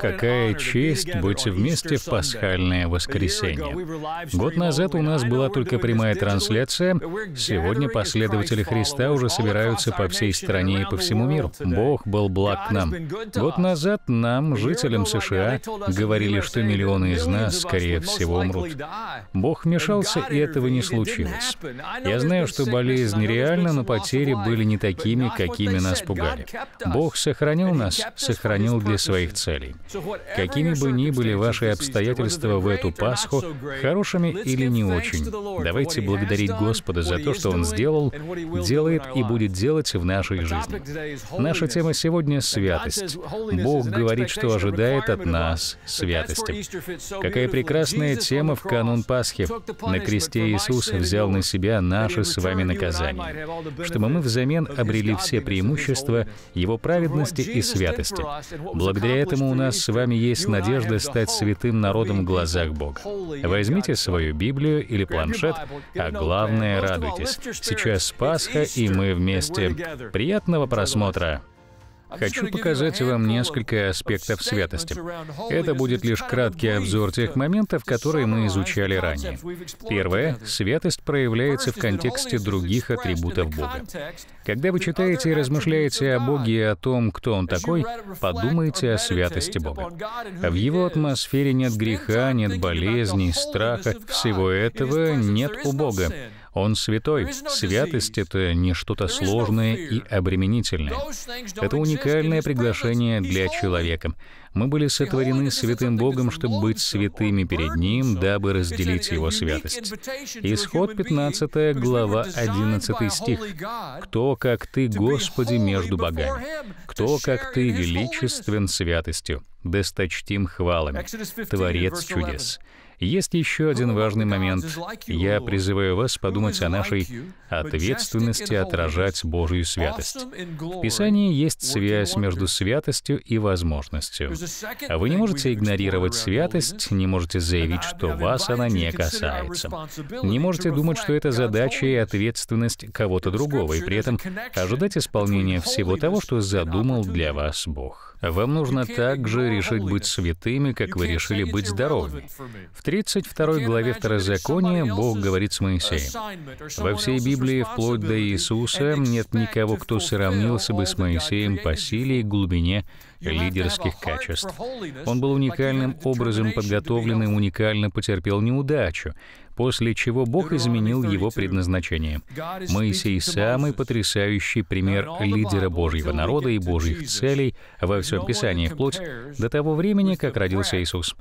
Какая честь быть вместе в пасхальное воскресенье. Год назад у нас была только прямая трансляция. Сегодня последователи Христа уже собираются по всей стране и по всему миру. Бог был благ к нам. Год назад нам, жителям США, говорили, что миллионы из нас, скорее всего, умрут. Бог вмешался, и этого не случилось. Я знаю, что болезнь реальна, но потери были не такими, какими нас пугали. Бог сохранил нас, сохранил для своих целей. Какими бы ни были ваши обстоятельства в эту Пасху, хорошими или не очень, давайте благодарить Господа за то, что Он сделал, делает и будет делать в нашей жизни. Наша тема сегодня — святость. Бог говорит, что ожидает от нас святости. Какая прекрасная тема в канун Пасхи. На кресте Иисус взял на себя наше с вами наказание, чтобы мы взамен обрели все преимущества Его праведности и святости. Благодаря этому у нас с вами есть надежда стать святым народом в глазах Бога. Возьмите свою Библию или планшет, а главное, радуйтесь. Сейчас Пасха, и мы вместе. Приятного просмотра! Хочу показать вам несколько аспектов святости. Это будет лишь краткий обзор тех моментов, которые мы изучали ранее. Первое. Святость проявляется в контексте других атрибутов Бога. Когда вы читаете и размышляете о Боге и о том, кто Он такой, подумайте о святости Бога. В Его атмосфере нет греха, нет болезней, страха. Всего этого нет у Бога. Он святой. Святость — это не что-то сложное и обременительное. Это уникальное приглашение для человека. Мы были сотворены святым Богом, чтобы быть святыми перед Ним, дабы разделить Его святость. Исход 15 глава 11 стих. «Кто, как Ты, Господи, между богами? Кто, как Ты, величествен святостью, досточтим хвалами, Творец чудес?» Есть еще один важный момент. Я призываю вас подумать о нашей ответственности отражать Божью святость. В Писании есть связь между святостью и возможностью. Вы не можете игнорировать святость, не можете заявить, что вас она не касается. Не можете думать, что это задача и ответственность кого-то другого, и при этом ожидать исполнения всего того, что задумал для вас Бог. Вам нужно также решить быть святыми, как вы решили быть здоровыми. В 32 главе Второзакония Бог говорит с Моисеем. Во всей Библии, вплоть до Иисуса, нет никого, кто сравнился бы с Моисеем по силе и глубине лидерских качеств. Он был уникальным образом подготовлен и уникально потерпел неудачу, после чего Бог изменил его предназначение. Моисей — самый потрясающий пример лидера Божьего народа и Божьих целей во всем Писании, вплоть до того времени, как родился Иисус.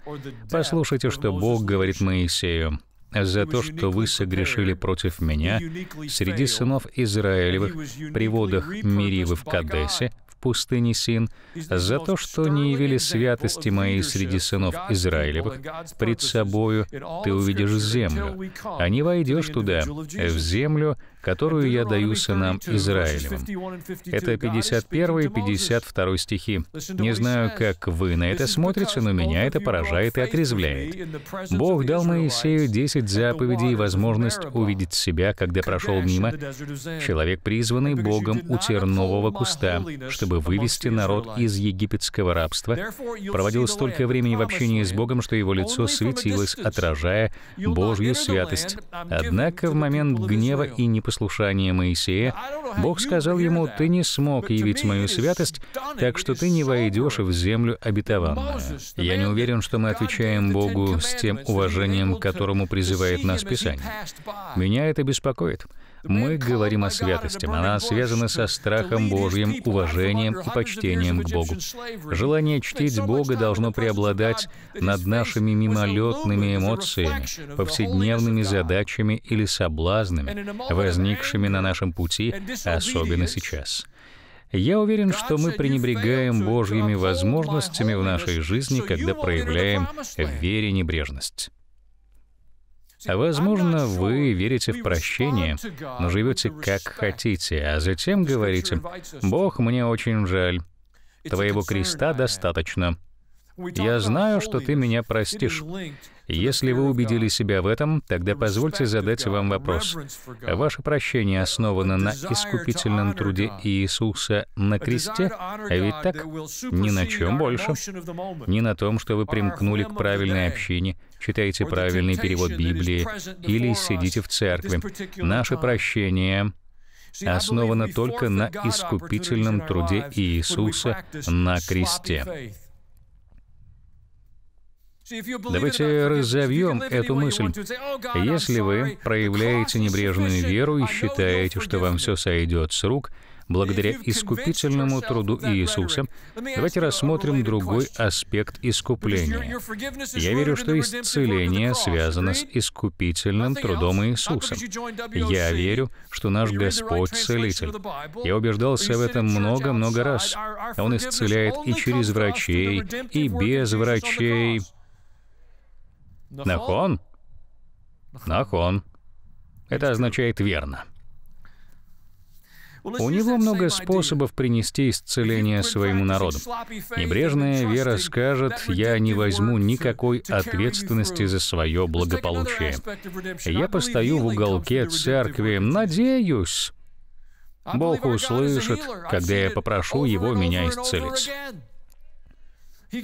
Послушайте, что Бог говорит Моисею. За то, что вы согрешили против меня среди сынов Израилевых при водах Меривы в Кадесе, пустыне Син, за то, что не явили святости моей среди сынов Израилевых, пред собою ты увидишь землю, а не войдешь туда, в землю, которую я даю сынам Израилевым. Это 51 и 52 стихи. Не знаю, как вы на это смотрите, но меня это поражает и отрезвляет. Бог дал Моисею 10 заповедей и возможность увидеть себя, когда прошел мимо. Человек, призванный Богом у тернового куста, чтобы вывести народ из египетского рабства, проводил столько времени в общении с Богом, что его лицо светилось, отражая Божью святость. Однако в момент гнева и непослушания послушания Моисея, Бог сказал ему, «Ты не смог явить мою святость, так что ты не войдешь в землю обетованную». Я не уверен, что мы отвечаем Богу с тем уважением, к которому призывает нас Писание. Меня это беспокоит. Мы говорим о святости. Она связана со страхом Божьим, уважением и почтением к Богу. Желание чтить Бога должно преобладать над нашими мимолетными эмоциями, повседневными задачами или соблазнами, возникшими на нашем пути, особенно сейчас. Я уверен, что мы пренебрегаем Божьими возможностями в нашей жизни, когда проявляем в вере небрежность. Возможно, вы верите в прощение, но живете как хотите, а затем говорите, «Бог, мне очень жаль, твоего креста достаточно». Я знаю, что ты меня простишь. Если вы убедили себя в этом, тогда позвольте задать вам вопрос. Ваше прощение основано на искупительном труде Иисуса на кресте, а ведь так? Ни на чем больше. Ни на том, что вы примкнули к правильной общине, читаете правильный перевод Библии или сидите в церкви. Наше прощение основано только на искупительном труде Иисуса на кресте. Давайте разовьем эту мысль. Если вы проявляете небрежную веру и считаете, что вам все сойдет с рук, благодаря искупительному труду Иисуса, давайте рассмотрим другой аспект искупления. Я верю, что исцеление связано с искупительным трудом Иисуса. Я верю, что наш Господь — Целитель. Я убеждался в этом много-много раз. Он исцеляет и через врачей, и без врачей. Нахон? Нахон. Это означает «верно». У него много способов принести исцеление своему народу. Небрежная вера скажет, «Я не возьму никакой ответственности за свое благополучие. Я постою в уголке церкви, надеюсь, Бог услышит, когда я попрошу Его меня исцелить».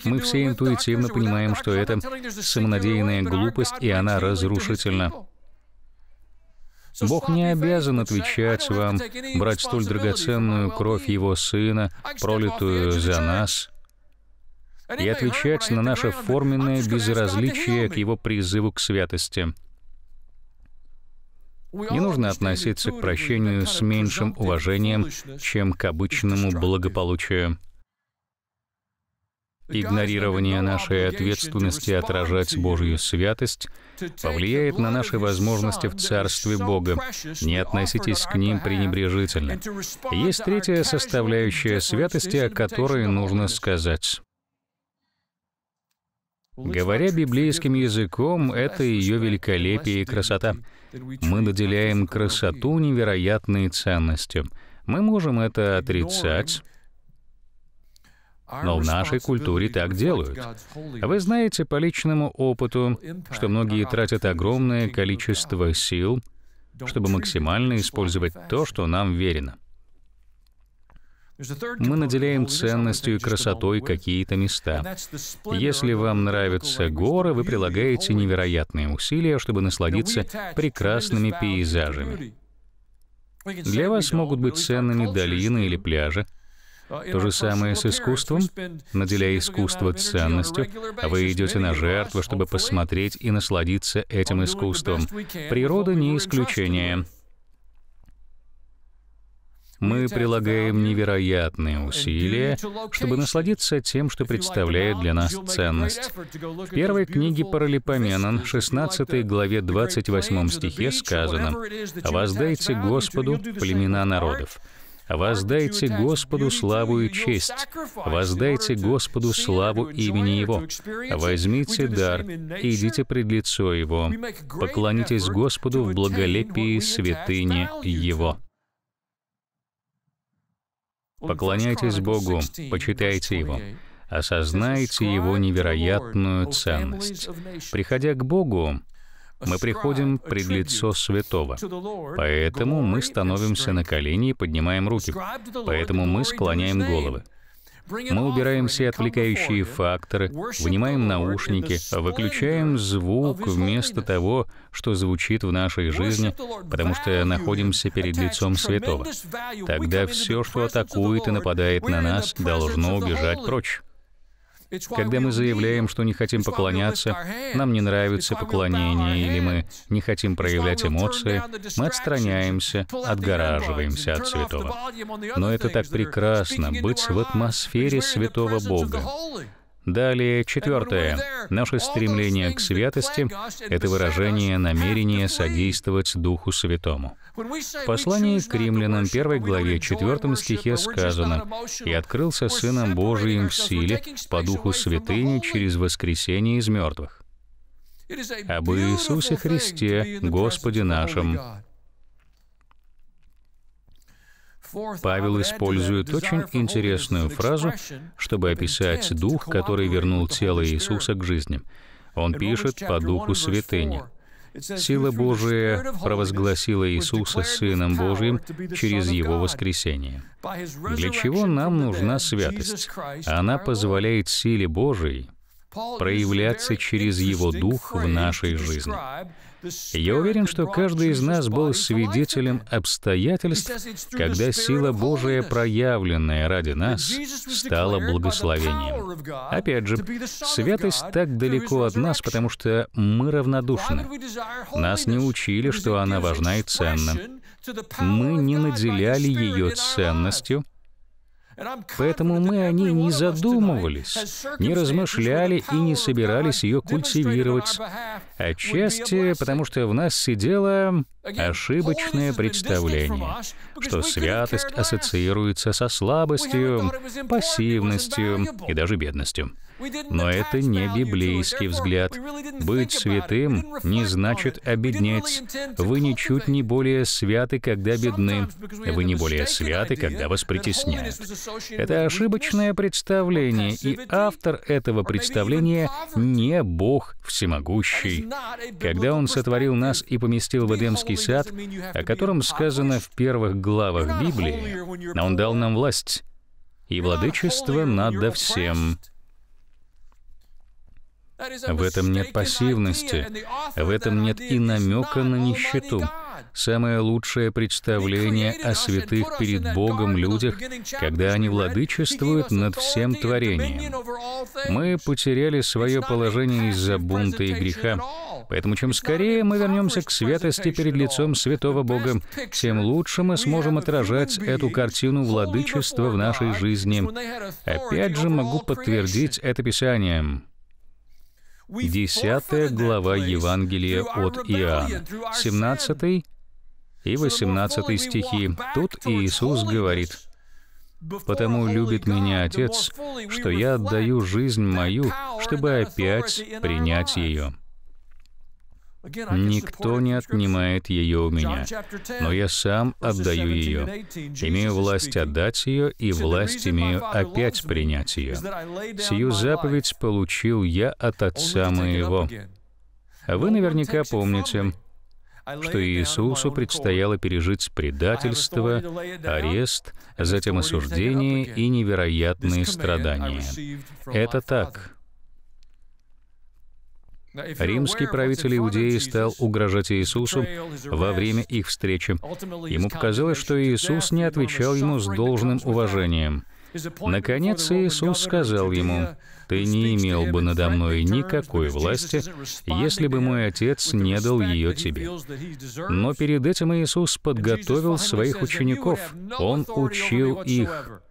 Мы все интуитивно понимаем, что это самонадеянная глупость, и она разрушительна. Бог не обязан отвечать вам, брать столь драгоценную кровь Его Сына, пролитую за нас, и отвечать на наше форменное безразличие к Его призыву к святости. Не нужно относиться к прощению с меньшим уважением, чем к обычному благополучию. Игнорирование нашей ответственности отражать Божью святость повлияет на наши возможности в Царстве Бога. Не относитесь к ним пренебрежительно. Есть третья составляющая святости, о которой нужно сказать. Говоря библейским языком, это ее великолепие и красота. Мы наделяем красоту невероятной ценностью. Мы можем это отрицать, но в нашей культуре так делают. Вы знаете по личному опыту, что многие тратят огромное количество сил, чтобы максимально использовать то, что нам верено. Мы наделяем ценностью и красотой какие-то места. Если вам нравятся горы, вы прилагаете невероятные усилия, чтобы насладиться прекрасными пейзажами. Для вас могут быть ценными долины или пляжи, то же самое с искусством. Наделяя искусство ценностью, вы идете на жертву, чтобы посмотреть и насладиться этим искусством. Природа не исключение. Мы прилагаем невероятные усилия, чтобы насладиться тем, что представляет для нас ценность. В первой книге Паралипоменон, 16 главе 28 стихе сказано «Воздайте Господу племена народов, Воздайте Господу славу и честь. Воздайте Господу славу имени Его. Возьмите дар и идите пред лицо Его. Поклонитесь Господу в благолепии святыни Его. Поклоняйтесь Богу, почитайте Его, осознайте Его невероятную ценность. Приходя к Богу, мы приходим пред лицо святого. Поэтому мы становимся на колени и поднимаем руки. Поэтому мы склоняем головы. Мы убираем все отвлекающие факторы, вынимаем наушники, выключаем звук вместо того, что звучит в нашей жизни, потому что находимся перед лицом святого. Тогда все, что атакует и нападает на нас, должно убежать прочь. Когда мы заявляем, что не хотим поклоняться, нам не нравится поклонение, или мы не хотим проявлять эмоции, мы отстраняемся, отгораживаемся от святого. Но это так прекрасно — быть в атмосфере святого Бога. Далее, четвертое. Наше стремление к святости — это выражение намерения содействовать Духу Святому. В послании к римлянам, 1 главе, 4 стихе сказано, «И открылся Сыном Божиим в силе по Духу Святыни через воскресение из мертвых». Об Иисусе Христе, Господе нашем, Павел использует очень интересную фразу, чтобы описать дух, который вернул тело Иисуса к жизни. Он пишет по духу святыни. Сила Божия провозгласила Иисуса Сыном Божиим через Его воскресение. Для чего нам нужна святость? Она позволяет силе Божией проявляться через Его Дух в нашей жизни. Я уверен, что каждый из нас был свидетелем обстоятельств, когда сила Божия, проявленная ради нас, стала благословением. Опять же, святость так далеко от нас, потому что мы равнодушны. Нас не учили, что она важна и ценна. Мы не наделяли ее ценностью — Поэтому мы о ней не задумывались, не размышляли и не собирались ее культивировать. Отчасти потому, что в нас сидело ошибочное представление, что святость ассоциируется со слабостью, пассивностью и даже бедностью. Но это не библейский взгляд. Быть святым не значит обеднеть. Вы ничуть не более святы, когда бедны. Вы не более святы, когда вас притесняют. Это ошибочное представление, и автор этого представления не Бог всемогущий. Когда Он сотворил нас и поместил в Эдемский сад, о котором сказано в первых главах Библии, Он дал нам власть и владычество над всем. В этом нет пассивности, в этом нет и намека на нищету. Самое лучшее представление о святых перед Богом людях, когда они владычествуют над всем творением. Мы потеряли свое положение из-за бунта и греха. Поэтому чем скорее мы вернемся к святости перед лицом святого Бога, тем лучше мы сможем отражать эту картину владычества в нашей жизни. Опять же могу подтвердить это Писанием. Десятая глава Евангелия от Иоанна, 17 и 18 стихи. Тут Иисус говорит, «Потому любит меня Отец, что я отдаю жизнь мою, чтобы опять принять ее». Никто не отнимает ее у меня, но я сам отдаю ее. Имею власть отдать ее, и власть имею опять принять ее. Сию заповедь получил я от Отца моего. А вы наверняка помните, что Иисусу предстояло пережить предательство, арест, затем осуждение и невероятные страдания. Это так. Римский правитель Иудеи стал угрожать Иисусу во время их встречи. Ему показалось, что Иисус не отвечал ему с должным уважением. Наконец Иисус сказал ему, «Ты не имел бы надо мной никакой власти, если бы мой Отец не дал ее тебе». Но перед этим Иисус подготовил своих учеников. Он учил их.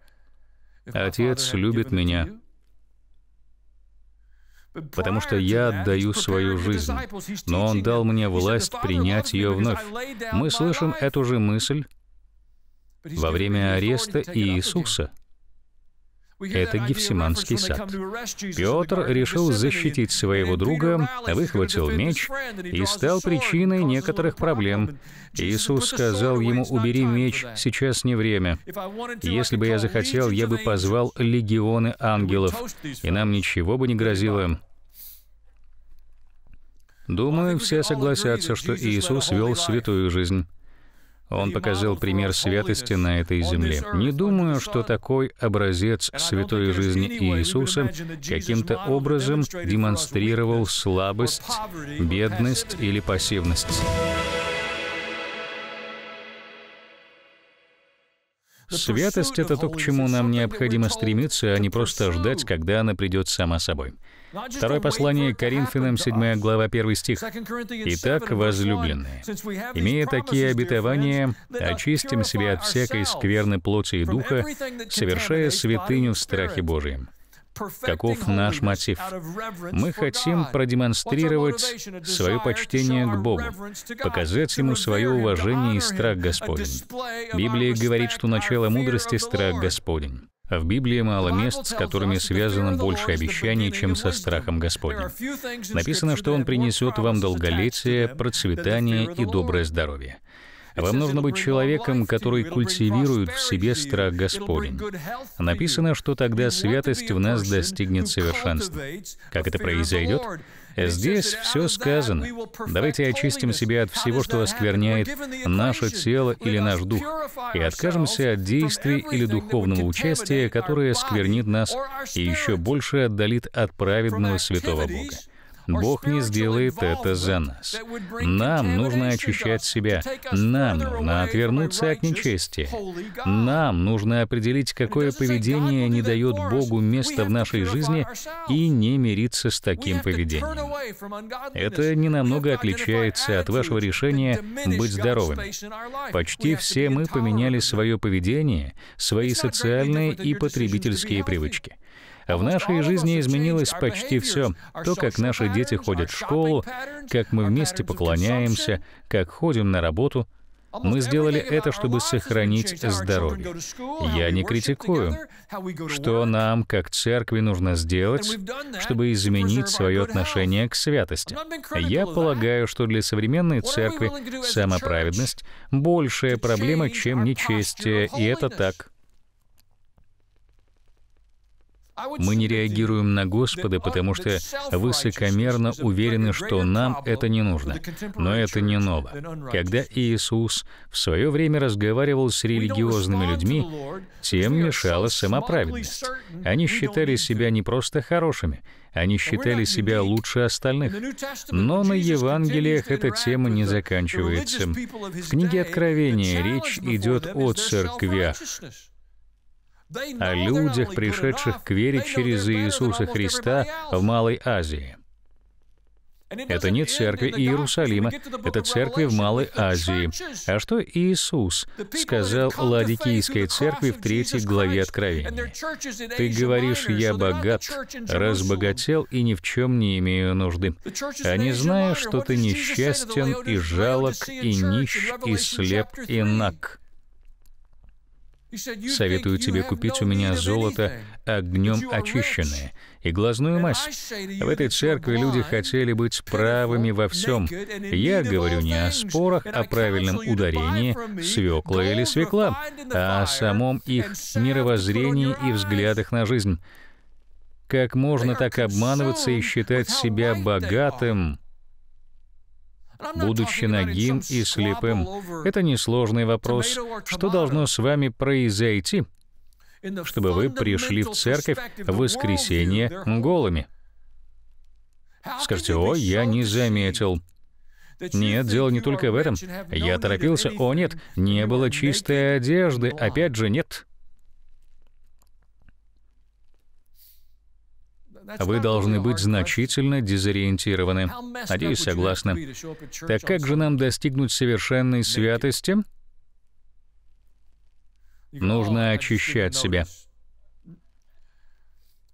«Отец любит меня, потому что я отдаю свою жизнь, но Он дал мне власть принять ее вновь. Мы слышим эту же мысль во время ареста Иисуса. Это Гефсиманский сад. Петр решил защитить своего друга, выхватил меч и стал причиной некоторых проблем. Иисус сказал ему, «Убери меч, сейчас не время. Если бы я захотел, я бы позвал легионы ангелов, и нам ничего бы не грозило». Думаю, все согласятся, что Иисус вел святую жизнь. Он показал пример святости на этой земле. Не думаю, что такой образец святой жизни Иисуса каким-то образом демонстрировал слабость, бедность или пассивность. Святость — это то, к чему нам необходимо стремиться, а не просто ждать, когда она придет сама собой. Второе послание Коринфянам, 7 глава, 1 стих. «Итак, возлюбленные, имея такие обетования, очистим себя от всякой скверны плоти и духа, совершая святыню в страхе Божием». Каков наш мотив? Мы хотим продемонстрировать свое почтение к Богу, показать Ему свое уважение и страх Господень. Библия говорит, что начало мудрости — страх Господень. В Библии мало мест, с которыми связано больше обещаний, чем со страхом Господним. Написано, что Он принесет вам долголетие, процветание и доброе здоровье. Вам нужно быть человеком, который культивирует в себе страх Господень. Написано, что тогда святость в нас достигнет совершенства. Как это произойдет? Здесь все сказано. Давайте очистим себя от всего, что оскверняет наше тело или наш дух, и откажемся от действий или духовного участия, которое сквернит нас и еще больше отдалит от праведного святого Бога. Бог не сделает это за нас. Нам нужно очищать себя. Нам нужно отвернуться от нечестия. Нам нужно определить, какое поведение не дает Богу места в нашей жизни и не мириться с таким поведением. Это не намного отличается от вашего решения быть здоровым. Почти все мы поменяли свое поведение, свои социальные и потребительские привычки. В нашей жизни изменилось почти все. То, как наши дети ходят в школу, как мы вместе поклоняемся, как ходим на работу. Мы сделали это, чтобы сохранить здоровье. Я не критикую, что нам, как церкви, нужно сделать, чтобы изменить свое отношение к святости. Я полагаю, что для современной церкви самоправедность — большая проблема, чем нечестие, и это так. Мы не реагируем на Господа, потому что высокомерно уверены, что нам это не нужно. Но это не ново. Когда Иисус в свое время разговаривал с религиозными людьми, тем мешала самоправедность. Они считали себя не просто хорошими, они считали себя лучше остальных. Но на Евангелиях эта тема не заканчивается. В книге Откровения речь идет о церквях, о людях, пришедших к вере через Иисуса Христа в Малой Азии. Это не церкви Иерусалима, это церкви в Малой Азии. А что Иисус сказал Ладикийской церкви в третьей главе Откровения? «Ты говоришь, я богат, разбогател и ни в чем не имею нужды, а не зная, что ты несчастен и жалок, и нищ, и слеп, и наг». Советую тебе купить у меня золото огнем очищенное и глазную мазь. В этой церкви люди хотели быть правыми во всем. Я говорю не о спорах о правильном ударении свекла или свекла, а о самом их мировоззрении и взглядах на жизнь. Как можно так обманываться и считать себя богатым, будучи нагим и слепым? Это несложный вопрос. Что должно с вами произойти, чтобы вы пришли в церковь в воскресенье голыми? Скажите, о, я не заметил. Нет, дело не только в этом. Я торопился. О, нет, не было чистой одежды. Опять же, нет. Вы должны быть значительно дезориентированы. Надеюсь, согласны. Так как же нам достигнуть совершенной святости? Нужно очищать себя.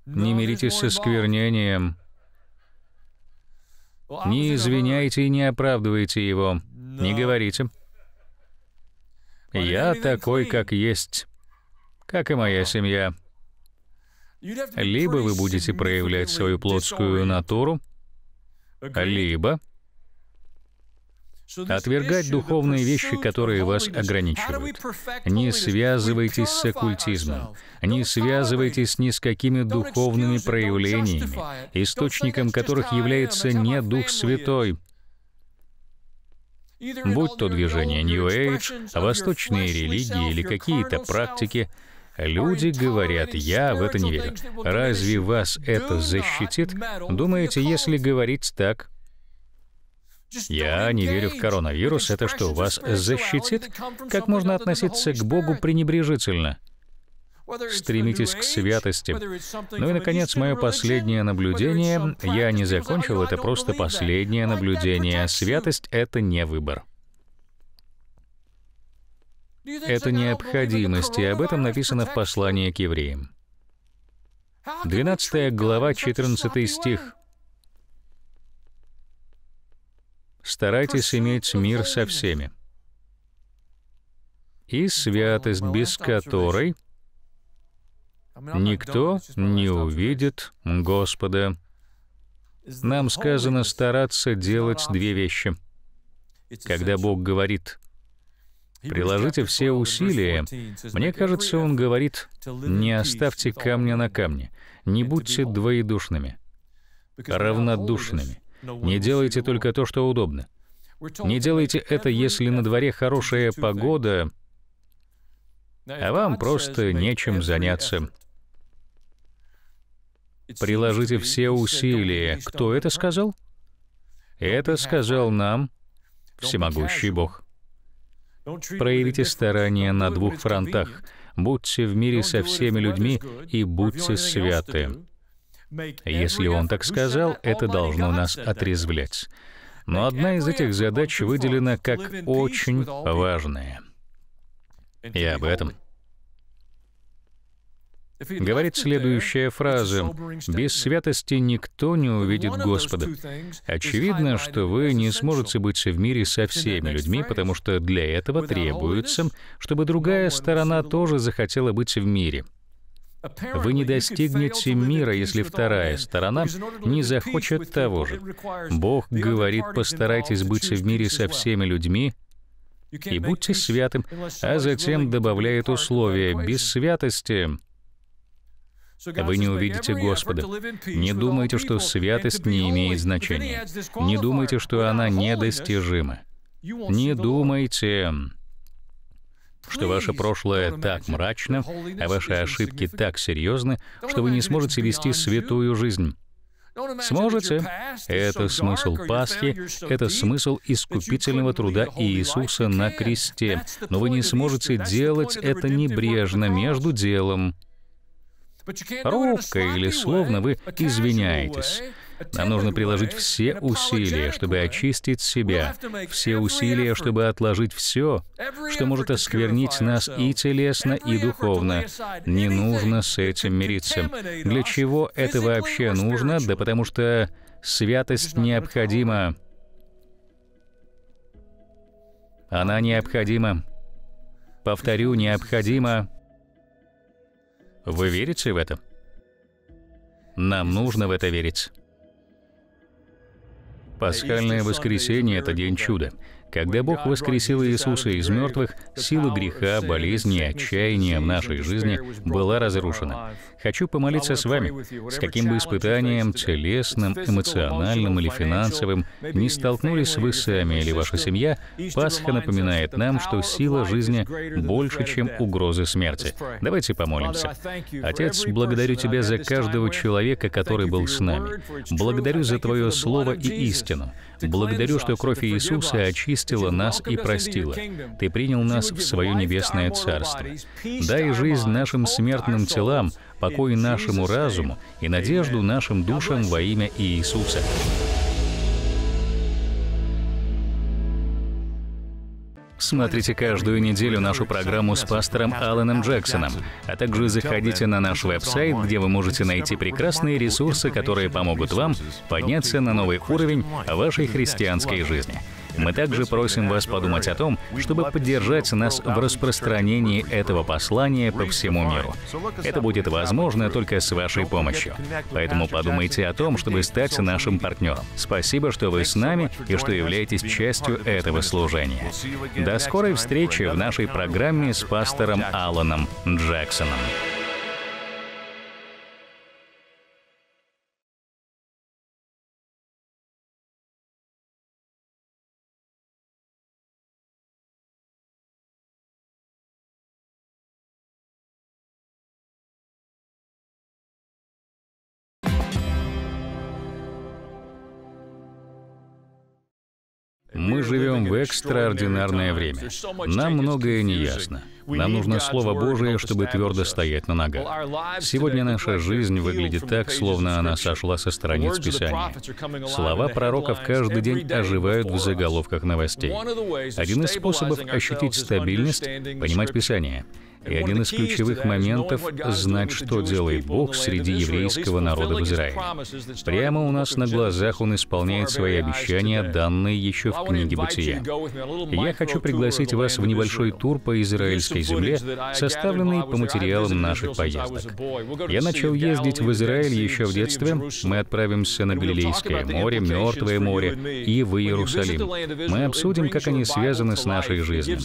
Не миритесь со сквернением. Не извиняйте и не оправдывайте его. Не говорите. «Я такой, как есть, как и моя семья». Либо вы будете проявлять свою плотскую натуру, либо отвергать духовные вещи, которые вас ограничивают. Не связывайтесь с оккультизмом, не связывайтесь ни с какими духовными проявлениями, источником которых является не Дух Святой, будь то движение New Age, восточные религии или какие-то практики — Люди говорят, я в это не верю. Разве вас это защитит? Думаете, если говорить так, я не верю в коронавирус, это что, вас защитит? Как можно относиться к Богу пренебрежительно? Стремитесь к святости. Ну и, наконец, мое последнее наблюдение. Я не закончил, это просто последнее наблюдение. Святость — это не выбор. Это необходимость, и об этом написано в послании к евреям. 12 глава, 14 стих. «Старайтесь иметь мир со всеми, и святость, без которой никто не увидит Господа». Нам сказано стараться делать две вещи. Когда Бог говорит Приложите все усилия. Мне кажется, он говорит, не оставьте камня на камне, не будьте двоедушными, равнодушными. Не делайте только то, что удобно. Не делайте это, если на дворе хорошая погода, а вам просто нечем заняться. Приложите все усилия. Кто это сказал? Это сказал нам всемогущий Бог. Проявите старания на двух фронтах. Будьте в мире со всеми людьми и будьте святы. Если он так сказал, это должно нас отрезвлять. Но одна из этих задач выделена как очень важная. И об этом говорит следующая фраза. «Без святости никто не увидит Господа». Очевидно, что вы не сможете быть в мире со всеми людьми, потому что для этого требуется, чтобы другая сторона тоже захотела быть в мире. Вы не достигнете мира, если вторая сторона не захочет того же. Бог говорит, постарайтесь быть в мире со всеми людьми, и будьте святым, а затем добавляет условие «без святости» вы не увидите Господа. Не думайте, что святость не имеет значения. Не думайте, что она недостижима. Не думайте, что ваше прошлое так мрачно, а ваши ошибки так серьезны, что вы не сможете вести святую жизнь. Сможете. Это смысл Пасхи, это смысл искупительного труда Иисуса на кресте. Но вы не сможете делать это небрежно между делом. Робко или словно вы извиняетесь. Нам нужно приложить все усилия, чтобы очистить себя, все усилия, чтобы отложить все, что может осквернить нас и телесно, и духовно. Не нужно с этим мириться. Для чего это вообще нужно? Да потому что святость необходима. Она необходима. Повторю, необходима. Вы верите в это? Нам нужно в это верить. Пасхальное воскресенье — это день чуда. Когда Бог воскресил Иисуса из мертвых, сила греха, болезни и отчаяния в нашей жизни была разрушена. Хочу помолиться с вами. С каким бы испытанием, телесным, эмоциональным или финансовым, не столкнулись вы сами или ваша семья, Пасха напоминает нам, что сила жизни больше, чем угрозы смерти. Давайте помолимся. Отец, благодарю Тебя за каждого человека, который был с нами. Благодарю за Твое Слово и истину. Благодарю, что кровь Иисуса очистила нас и простила. Ты принял нас в свое небесное царство. Дай жизнь нашим смертным телам, покой нашему разуму и надежду нашим душам во имя Иисуса. Смотрите каждую неделю нашу программу с пастором Алленом Джексоном, а также заходите на наш веб-сайт, где вы можете найти прекрасные ресурсы, которые помогут вам подняться на новый уровень вашей христианской жизни. Мы также просим вас подумать о том, чтобы поддержать нас в распространении этого послания по всему миру. Это будет возможно только с вашей помощью. Поэтому подумайте о том, чтобы стать нашим партнером. Спасибо, что вы с нами и что являетесь частью этого служения. До скорой встречи в нашей программе с пастором Алланом Джексоном. Экстраординарное время. Нам многое не ясно. Нам нужно Слово Божие, чтобы твердо стоять на ногах. Сегодня наша жизнь выглядит так, словно она сошла со страниц Писания. Слова пророков каждый день оживают в заголовках новостей. Один из способов ощутить стабильность — понимать Писание — И один из ключевых моментов — знать, что делает Бог среди еврейского народа в Израиле. Прямо у нас на глазах Он исполняет свои обещания, данные еще в книге Бытия. Я хочу пригласить вас в небольшой тур по израильской земле, составленный по материалам наших поездок. Я начал ездить в Израиль еще в детстве. Мы отправимся на Галилейское море, Мертвое море и в Иерусалим. Мы обсудим, как они связаны с нашей жизнью.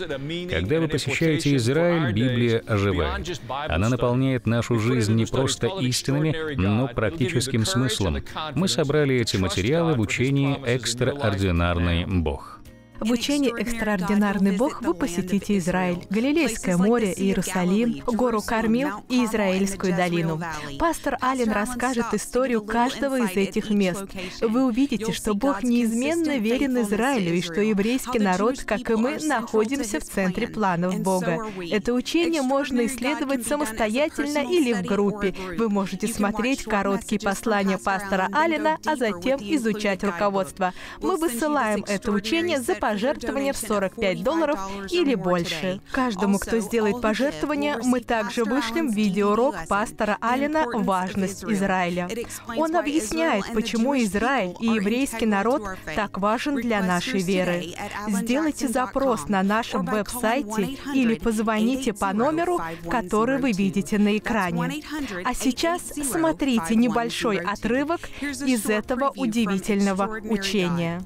Когда вы посещаете Израиль, Библия оживает. Она наполняет нашу жизнь не просто истинами, но практическим смыслом. Мы собрали эти материалы в учении «Экстраординарный Бог». В учении «Экстраординарный Бог» вы посетите Израиль, Галилейское море, Иерусалим, гору Кармил и Израильскую долину. Пастор Аллен расскажет историю каждого из этих мест. Вы увидите, что Бог неизменно верен Израилю и что еврейский народ, как и мы, находимся в центре планов Бога. Это учение можно исследовать самостоятельно или в группе. Вы можете смотреть короткие послания пастора Аллена, а затем изучать руководство. Мы высылаем это учение за пожертвование в 45 долларов или больше. Каждому, кто сделает пожертвование, мы также вышлем видеоурок пастора Алина «Важность Израиля». Он объясняет, почему Израиль и еврейский народ так важен для нашей веры. Сделайте запрос на нашем веб-сайте или позвоните по номеру, который вы видите на экране. А сейчас смотрите небольшой отрывок из этого удивительного учения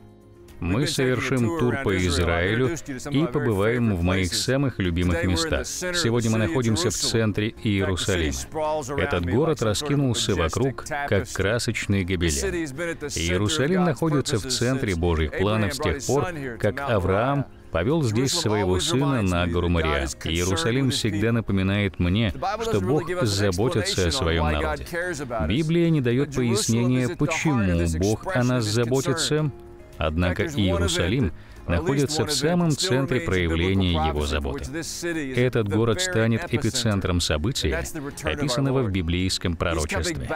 мы совершим тур по Израилю и побываем в моих самых любимых местах. Сегодня мы находимся в центре Иерусалима. Этот город раскинулся вокруг, как красочный гобелен. Иерусалим находится в центре Божьих планов с тех пор, как Авраам повел здесь своего сына на гору Мария. Иерусалим всегда напоминает мне, что Бог заботится о своем народе. Библия не дает пояснения, почему Бог о нас заботится, Однако Иерусалим находится в самом центре проявления его заботы. Этот город станет эпицентром события, описанного в библейском пророчестве.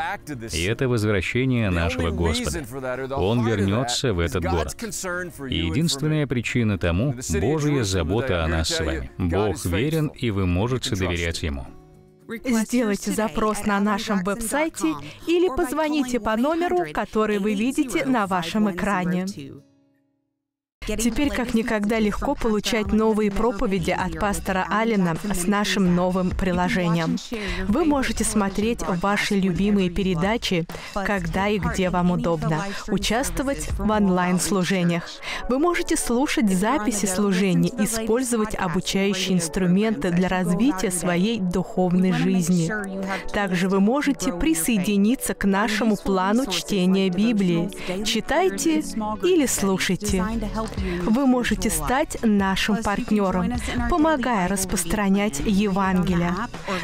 И это возвращение нашего Господа. Он вернется в этот город. И единственная причина тому — Божья забота о нас с вами. Бог верен, и вы можете доверять Ему. Сделайте запрос на нашем веб-сайте или позвоните по номеру, который вы видите на вашем экране. Теперь как никогда легко получать новые проповеди от пастора Аллена с нашим новым приложением. Вы можете смотреть ваши любимые передачи, когда и где вам удобно, участвовать в онлайн-служениях. Вы можете слушать записи служений, использовать обучающие инструменты для развития своей духовной жизни. Также вы можете присоединиться к нашему плану чтения Библии. Читайте или слушайте. Вы можете стать нашим партнером, помогая распространять Евангелие.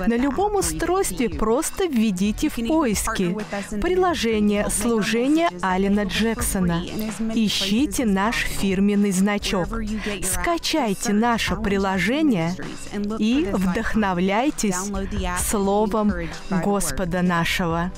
На любом устройстве просто введите в поиски приложение «Служение Алина Джексона». Ищите наш фирменный значок. Скачайте наше приложение и вдохновляйтесь Словом Господа нашего.